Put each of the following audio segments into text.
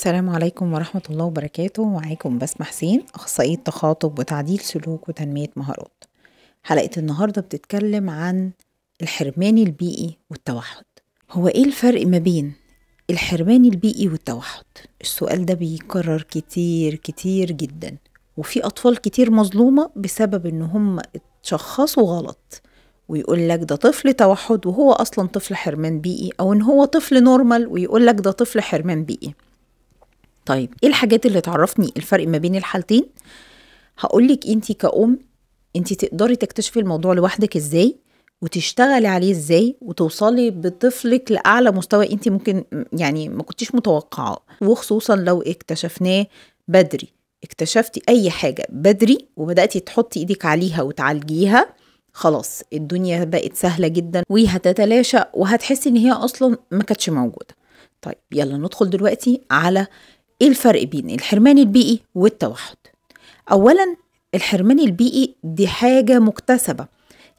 السلام عليكم ورحمة الله وبركاته. معاكم بسمة حسين أخصائية تخاطب وتعديل سلوك وتنمية مهارات. حلقة النهاردة بتتكلم عن الحرمان البيئي والتوحد. هو إيه الفرق ما بين الحرمان البيئي والتوحد؟ السؤال ده بيكرر كتير كتير جدا. وفي أطفال كتير مظلومة بسبب إن هم اتشخصوا غلط. ويقول لك ده طفل توحد وهو أصلا طفل حرمان بيئي أو إن هو طفل نورمال ويقول لك ده طفل حرمان بيئي. طيب إيه الحاجات اللي تعرفني الفرق ما بين الحالتين؟ هقولك أنت كأم أنت تقدري تكتشفي الموضوع لوحدك إزاي وتشتغلي عليه إزاي وتوصلي بطفلك لأعلى مستوى أنت ممكن يعني ما كنتيش متوقعاه. وخصوصا لو اكتشفناه بدري. اكتشفتي أي حاجة بدري وبدأتي تحطي إيدك عليها وتعالجيها خلاص الدنيا بقت سهلة جدا وهتتلاشى وهتحسي إن هي أصلا ما كانتش موجودة. طيب يلا ندخل دلوقتي على إيه الفرق بين الحرمان البيئي والتوحد؟ اولا الحرمان البيئي دي حاجة مكتسبة.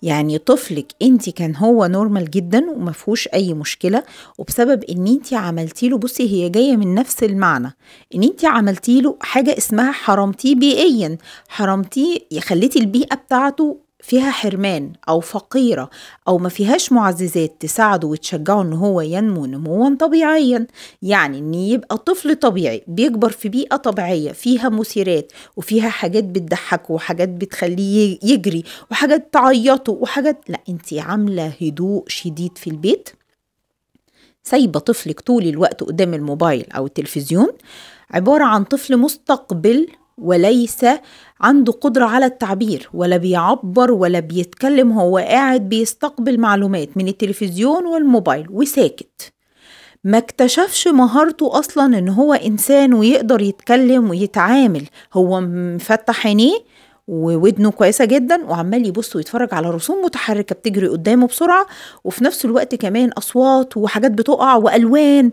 يعني طفلك انت كان هو نورمال جدا ومفهوش أي مشكلة وبسبب إن انت عملتي له بصي هي جاية من نفس المعنى. إن انت عملتي له حاجة اسمها حرمتيه بيئيا. حرمتيه خليتي البيئة بتاعته فيها حرمان أو فقيرة أو ما فيهاش معززات تساعده وتشجعه إن هو ينمو نموا طبيعيا. يعني إن يبقى طفل طبيعي بيكبر في بيئة طبيعية فيها مثيرات وفيها حاجات بتضحكه وحاجات بتخليه يجري وحاجات تعيطه وحاجات. لا أنت عاملة هدوء شديد في البيت. سايبة طفلك طول الوقت قدام الموبايل أو التلفزيون. عبارة عن طفل مستقبل وليس عنده قدرة على التعبير ولا بيعبر ولا بيتكلم هو قاعد بيستقبل معلومات من التلفزيون والموبايل وساكت. ما اكتشفش مهارته أصلا إن هو إنسان ويقدر يتكلم ويتعامل. هو مفتح عينيه وودنه كويسة جدا وعمال يبص ويتفرج على رسوم متحركة بتجري قدامه بسرعة وفي نفس الوقت كمان أصوات وحاجات بتقع وألوان.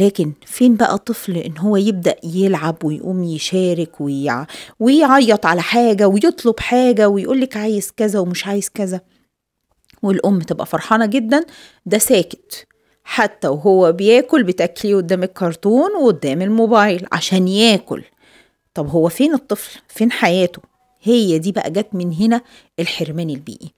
لكن فين بقى الطفل إن هو يبدأ يلعب ويقوم يشارك ويع... ويعيط على حاجة ويطلب حاجة ويقول لك عايز كذا ومش عايز كذا؟ والأم تبقى فرحانة جدا ده ساكت. حتى وهو بياكل بتأكليه قدام الكرتون وقدام الموبايل عشان ياكل. طب هو فين الطفل؟ فين حياته؟ هي دي بقى جت من هنا الحرمان البيئي.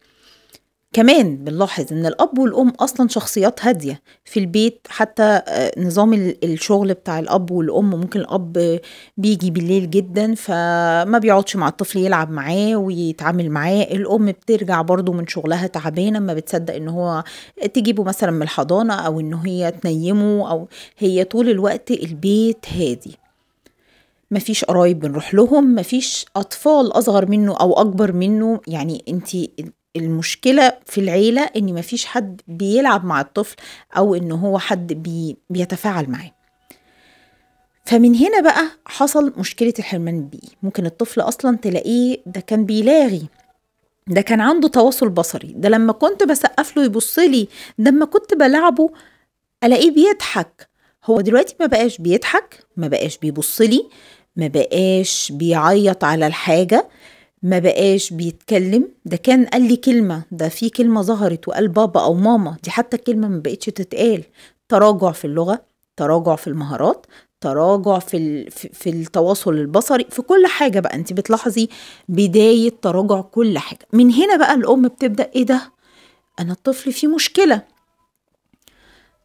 كمان بنلاحظ إن الأب والأم أصلا شخصيات هادية في البيت حتى نظام الشغل بتاع الأب والأم ممكن الأب بيجي بالليل جدا فما بيقعدش مع الطفل يلعب معاه ويتعامل معاه. الأم بترجع برضو من شغلها تعبانة ما بتصدق إن هو تجيبه مثلا من الحضانة أو إن هي تنيمه أو هي طول الوقت البيت هادي. مفيش قرايب بنروح لهم مفيش أطفال أصغر منه أو أكبر منه. يعني انت المشكلة في العيلة إن مفيش حد بيلعب مع الطفل أو إن هو حد بي بيتفاعل معاه. فمن هنا بقى حصل مشكلة الحرمان البيئي ممكن الطفل أصلا تلاقيه ده كان بيلاغي ده كان عنده تواصل بصري ده لما كنت بسقف له يبص لي ده لما كنت بلعبه ألاقيه بيضحك. هو دلوقتي ما بقاش بيضحك ما بقاش بيبص لي ما بقاش بيعيط على الحاجة. ما بقاش بيتكلم. ده كان قال لي كلمة ده في كلمة ظهرت وقال بابا أو ماما. دي حتى الكلمة ما بقتش تتقال. تراجع في اللغة تراجع في المهارات تراجع في, في التواصل البصري في كل حاجة بقى. انت بتلاحظي بداية تراجع كل حاجة. من هنا بقى الأم بتبدأ إيه ده؟ أنا الطفل فيه مشكلة.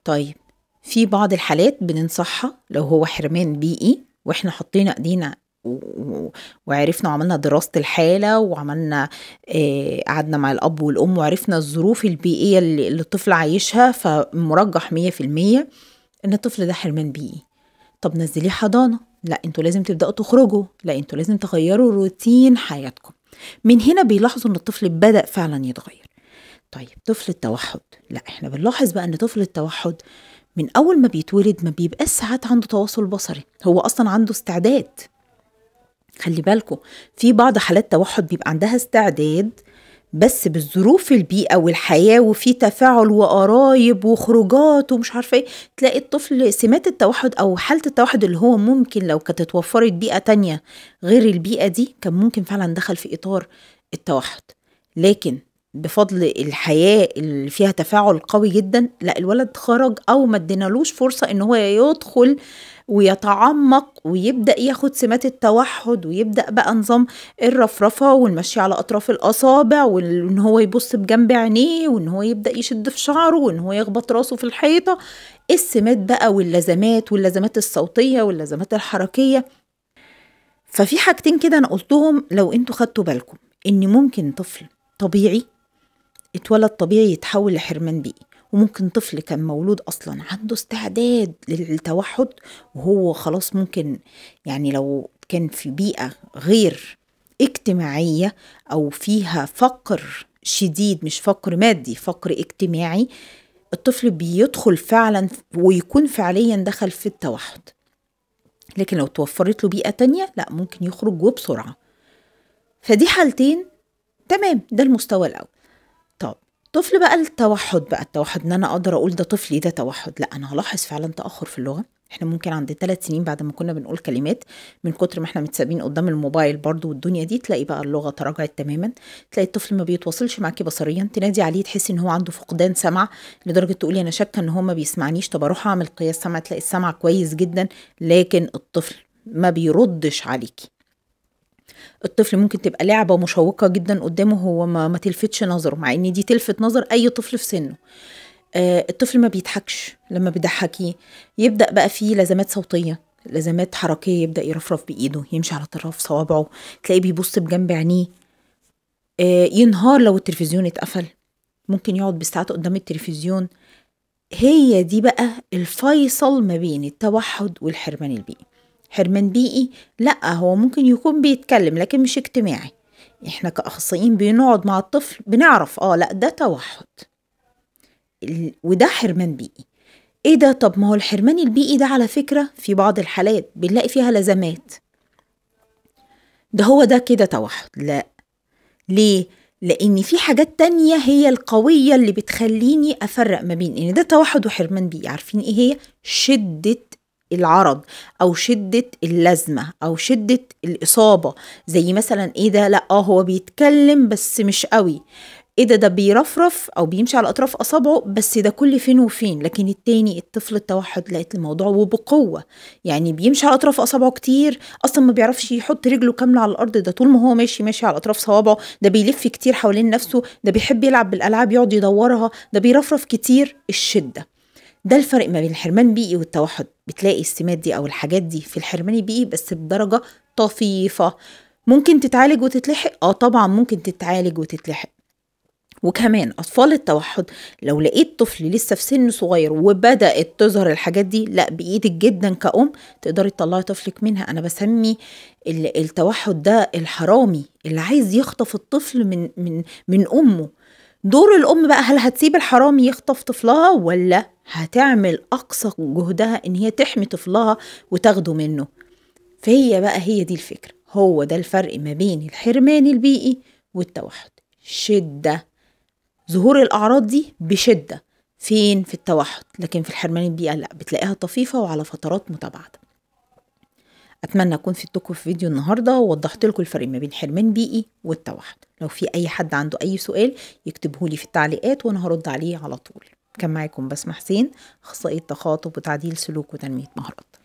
طيب في بعض الحالات بننصحها لو هو حرمان بيئي وإحنا حطينا إيدينا وعرفنا وعملنا دراسة الحالة وعملنا قعدنا مع الأب والأم وعرفنا الظروف البيئية اللي الطفل عايشها فمرجح مية في المية إن الطفل ده حرمان بيئي. طب نزليه حضانة. لا أنتوا لازم تبدأوا تخرجوا. لا أنتوا لازم تغيروا روتين حياتكم. من هنا بيلاحظوا إن الطفل بدأ فعلا يتغير. طيب طفل التوحد. لا إحنا بنلاحظ بقى إن طفل التوحد من أول ما بيتولد ما بيبقاش ساعات عنده تواصل بصري. هو أصلا عنده استعداد. خلي بالكم في بعض حالات توحد بيبقى عندها استعداد بس بالظروف البيئة والحياة وفي تفاعل وقرايب وخروجات ومش عارفة إيه تلاقي الطفل سمات التوحد أو حالة التوحد اللي هو ممكن لو كانت اتوفرت بيئة تانية غير البيئة دي كان ممكن فعلا دخل في إطار التوحد. لكن بفضل الحياة اللي فيها تفاعل قوي جدا لا الولد خرج أو ما ادينالوش فرصة إن هو يدخل ويتعمق ويبدأ ياخد سمات التوحد ويبدأ بقى نظام الرفرفة والمشي على أطراف الأصابع وإن هو يبص بجنب عينيه وإن هو يبدأ يشد في شعره وإن هو يخبط راسه في الحيطة. السمات بقى واللزمات واللزمات الصوتية واللزمات الحركية. ففي حاجتين كده أنا قلتهم لو أنتوا خدتوا بالكم إن ممكن طفل طبيعي اتولد طبيعي يتحول لحرمان بيئي وممكن طفل كان مولود أصلا عنده استعداد للتوحد وهو خلاص ممكن يعني لو كان في بيئة غير اجتماعية أو فيها فقر شديد مش فقر مادي فقر اجتماعي الطفل بيدخل فعلا ويكون فعليا دخل في التوحد. لكن لو توفرت له بيئة تانية لا ممكن يخرج وبسرعة. فدي حالتين تمام ده المستوى الأول. طب طفل بقى التوحد بقى التوحد إن أنا أقدر أقول ده طفلي ده توحد. لا أنا هلاحظ فعلا تأخر في اللغة. إحنا ممكن عند ثلاث سنين بعد ما كنا بنقول كلمات من كتر ما إحنا متسابين قدام الموبايل برضو والدنيا دي تلاقي بقى اللغة تراجعت تماما. تلاقي الطفل ما بيتواصلش معاكي بصريا تنادي عليه تحسي إن هو عنده فقدان سمع لدرجة تقولي أنا شاكة إن هو ما بيسمعنيش. طب أروح أعمل قياس سمع؟ تلاقي السمع كويس جدا لكن الطفل ما بيردش عليكي الطفل ممكن تبقى لعبة مشوقة جدا قدامه هو ما, ما تلفتش نظره مع إن دي تلفت نظر أي طفل في سنه. آه الطفل ما بيضحكش لما بيضحكيه. يبدأ بقى فيه لزمات صوتية لزمات حركية يبدأ يرفرف بإيده يمشي على طرف صوابعه تلاقيه بيبص بجنب عينيه. آه ينهار لو التلفزيون اتقفل. ممكن يقعد بالساعات قدام التلفزيون. هي دي بقى الفيصل ما بين التوحد والحرمان البيئي. حرمان بيئي لا هو ممكن يكون بيتكلم لكن مش اجتماعي. إحنا كأخصائيين بنقعد مع الطفل بنعرف آه لا ده توحد. وده حرمان بيئي. إيه ده؟ طب ما هو الحرمان البيئي ده على فكرة في بعض الحالات بنلاقي فيها لزمات. ده هو ده كده توحد لا. ليه؟ لأن في حاجات تانية هي القوية اللي بتخليني أفرق ما بين ان ده توحد وحرمان بيئي عارفين إيه هي؟ شدة العرض أو شدة اللازمه أو شدة الإصابة. زي مثلا إيه ده؟ لأ آه هو بيتكلم بس مش قوي. إيه ده؟ ده بيرفرف أو بيمشي على أطراف أصابعه بس ده كل فين وفين. لكن التاني الطفل التوحد لقيت الموضوع وبقوة. يعني بيمشي على أطراف أصابعه كتير أصلا ما بيعرفش يحط رجله كاملة على الأرض. ده طول ما هو ماشي ماشي على أطراف صوابعه. ده بيلف كتير حوالين نفسه. ده بيحب يلعب بالألعاب يقعد يدورها. ده بيرفرف كتير. الشدة. ده الفرق ما بين الحرمان البيئي والتوحد. بتلاقي السمات دي أو الحاجات دي في الحرمان البيئي بس بدرجة طفيفة. ممكن تتعالج وتتلحق؟ آه طبعا ممكن تتعالج وتتلحق. وكمان أطفال التوحد لو لقيت طفل لسه في سن صغير وبدأت تظهر الحاجات دي لا بإيدك جدا كأم تقدري تطلعي طفلك منها. أنا بسمي التوحد ده الحرامي اللي عايز يخطف الطفل من من من أمه. دور الأم بقى هل هتسيب الحرامي يخطف طفلها ولا هتعمل أقصى جهدها إن هي تحمي طفلها وتاخده منه؟ فهي بقى هي دي الفكرة. هو ده الفرق ما بين الحرمان البيئي والتوحد. شدة. ظهور الأعراض دي بشدة. فين؟ في التوحد. لكن في الحرمان البيئي لا بتلاقيها طفيفة وعلى فترات متباعدة. أتمنى أكون فدتكم في فيديو النهارده ووضحت لكم الفرق ما بين حرمان بيئي والتوحد. لو في أي حد عنده أي سؤال يكتبه لي في التعليقات وأنا هرد عليه على طول. كان معاكم بسمة حسين أخصائية تخاطب وتعديل سلوك وتنمية مهارات.